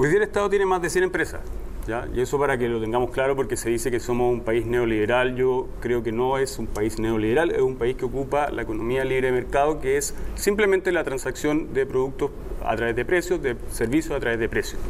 Hoy día el Estado tiene más de 100 empresas. Y eso para que lo tengamos claro, porque se dice que somos un país neoliberal, yo creo que no es un país neoliberal, es un país que ocupa la economía libre de mercado, que es simplemente la transacción de productos a través de precios, de servicios a través de precios.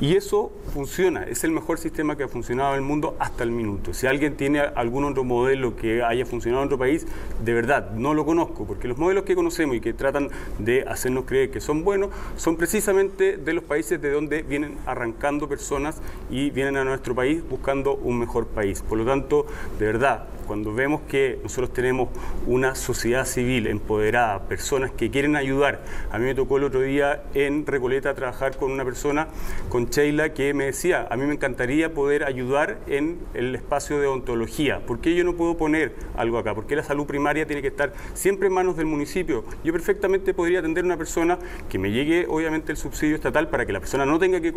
Y eso funciona, es el mejor sistema que ha funcionado en el mundo hasta el minuto. Si alguien tiene algún otro modelo que haya funcionado en otro país, de verdad, no lo conozco, porque los modelos que conocemos y que tratan de hacernos creer que son buenos, son precisamente de los países de donde vienen arrancando personas y vienen a nuestro país buscando un mejor país. Por lo tanto, de verdad, cuando vemos que nosotros tenemos una sociedad civil empoderada, personas que quieren ayudar. A mí me tocó el otro día en Recoleta trabajar con una persona, con Sheila, que me decía, a mí me encantaría poder ayudar en el espacio de odontología. ¿Por qué yo no puedo poner algo acá? ¿Por qué la salud primaria tiene que estar siempre en manos del municipio? Yo perfectamente podría atender a una persona que me llegue, obviamente, el subsidio estatal para que la persona no tenga que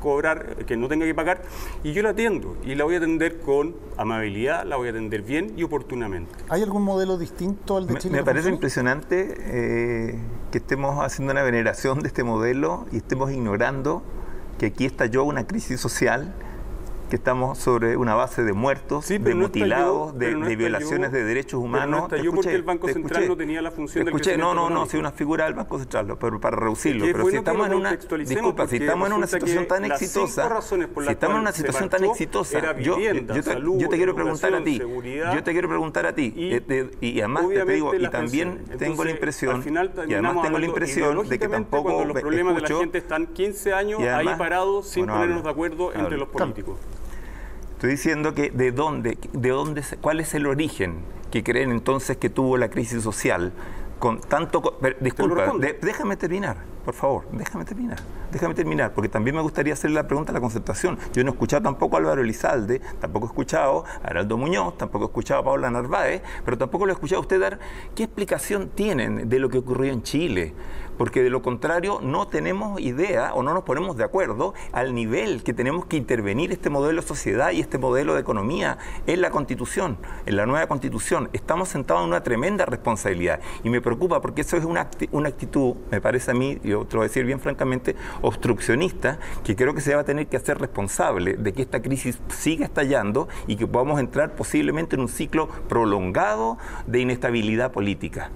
cobrar, que no tenga que pagar, y yo la atiendo. Y la voy a atender con amabilidad, la voy a atender bien y oportunamente. ¿Hay algún modelo distinto al de Chile? Me, parece impresionante eh, que estemos haciendo una veneración de este modelo y estemos ignorando que aquí estalló una crisis social que estamos sobre una base de muertos, de mutilados, de, violaciones de derechos humanos. Pero no porque el Banco Central no tenía la función escuché, No, no, no, sí, una figura del Banco Central, pero para reducirlo. Pero si estamos en una, disculpa, si estamos en una situación tan exitosa, si estamos en una situación tan exitosa, yo, yo, te, quiero preguntar a ti, yo te quiero preguntar a ti, y, eh, además te digo, y también tengo la impresión, y además tengo la impresión de que tampoco los problemas de la gente están 15 años ahí parados sin ponernos de acuerdo entre los políticos. Estoy diciendo que de dónde, de dónde, cuál es el origen que creen entonces que tuvo la crisis social con tanto... disculpa, déjame terminar, por favor, déjame terminar, déjame terminar, porque también me gustaría hacer la pregunta a la concertación. Yo no he escuchado tampoco a Álvaro Elizalde, tampoco he escuchado a Araldo Muñoz, tampoco he escuchado a Paula Narváez, pero tampoco lo he escuchado a usted dar qué explicación tienen de lo que ocurrió en Chile porque de lo contrario no tenemos idea o no nos ponemos de acuerdo al nivel que tenemos que intervenir este modelo de sociedad y este modelo de economía en la constitución, en la nueva constitución. Estamos sentados en una tremenda responsabilidad y me preocupa porque eso es una, una actitud, me parece a mí, y otro decir bien francamente, obstruccionista, que creo que se va a tener que hacer responsable de que esta crisis siga estallando y que podamos entrar posiblemente en un ciclo prolongado de inestabilidad política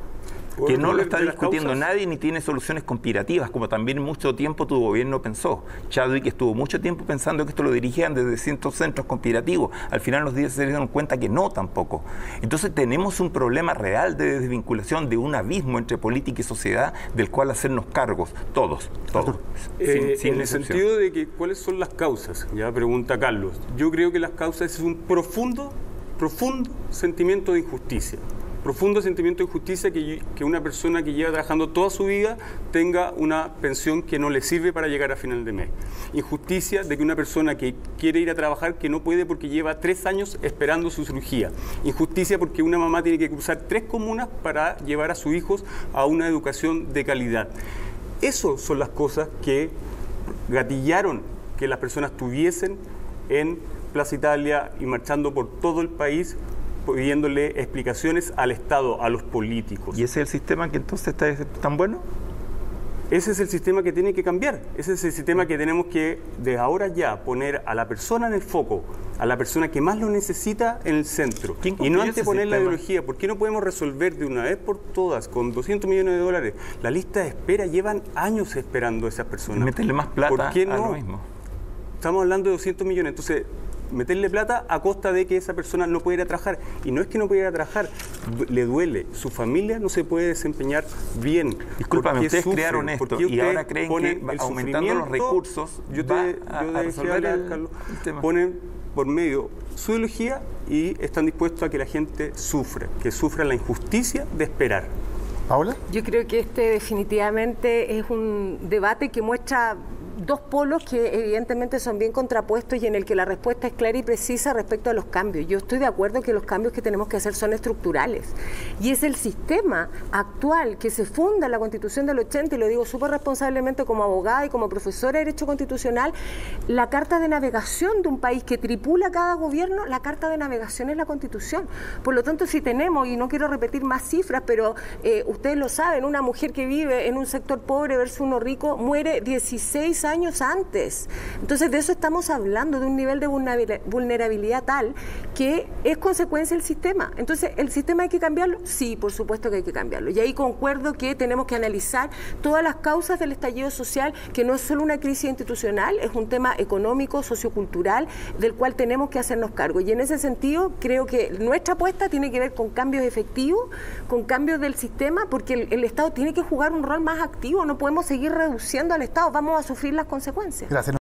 que no lo está discutiendo nadie ni tiene soluciones conspirativas, como también mucho tiempo tu gobierno pensó. Chadwick estuvo mucho tiempo pensando que esto lo dirigían desde cientos centros conspirativos. Al final los días se dieron cuenta que no tampoco. Entonces tenemos un problema real de desvinculación, de un abismo entre política y sociedad del cual hacernos cargos, todos, todos. Eh, en el sentido de que cuáles son las causas, ya pregunta Carlos. Yo creo que las causas es un profundo, profundo sentimiento de injusticia profundo sentimiento de injusticia que, una persona que lleva trabajando toda su vida tenga una pensión que no le sirve para llegar a final de mes. Injusticia de que una persona que quiere ir a trabajar que no puede porque lleva tres años esperando su cirugía. Injusticia porque una mamá tiene que cruzar tres comunas para llevar a sus hijos a una educación de calidad. Esas son las cosas que gatillaron que las personas tuviesen en Plaza Italia y marchando por todo el país pidiéndole explicaciones al Estado, a los políticos. ¿Y ese es el sistema que entonces está tan bueno? Ese es el sistema que tiene que cambiar. Ese es el sistema que tenemos que, de ahora ya, poner a la persona en el foco, a la persona que más lo necesita en el centro. Y no anteponer la ideología. ¿Por qué no podemos resolver de una vez por todas, con 200 millones de dólares? La lista de espera llevan años esperando a esas personas. meterle más plata ¿Por qué no? a lo mismo. Estamos hablando de 200 millones. Entonces, meterle plata a costa de que esa persona no puede ir a trabajar. Y no es que no pueda ir a trabajar, le duele. Su familia no se puede desempeñar bien. Disculpame, ustedes crearon esto y ahora creen que aumentando los recursos yo te, Carlos, ponen por medio su ideología y están dispuestos a que la gente sufra, que sufra la injusticia de esperar. ¿Paula? Yo creo que este definitivamente es un debate que muestra dos polos que evidentemente son bien contrapuestos y en el que la respuesta es clara y precisa respecto a los cambios. Yo estoy de acuerdo que los cambios que tenemos que hacer son estructurales. Y es el sistema actual que se funda en la Constitución del 80, y lo digo súper responsablemente como abogada y como profesora de Derecho Constitucional, la carta de navegación de un país que tripula cada gobierno, la carta de navegación es la Constitución. Por lo tanto, si tenemos, y no quiero repetir más cifras, pero eh, ustedes lo saben, una mujer que vive en un sector pobre versus uno rico muere 16 años antes. Entonces, de eso estamos hablando, de un nivel de vulnerabilidad tal que es consecuencia del sistema. Entonces, ¿el sistema hay que cambiarlo? Sí, por supuesto que hay que cambiarlo. Y ahí concuerdo que tenemos que analizar todas las causas del estallido social, que no es solo una crisis institucional, es un tema económico, sociocultural, del cual tenemos que hacernos cargo. Y en ese sentido, creo que nuestra apuesta tiene que ver con cambios efectivos, con cambios del sistema, porque el, Estado tiene que jugar un rol más activo, no podemos seguir reduciendo al Estado, vamos a sufrir las consecuencias.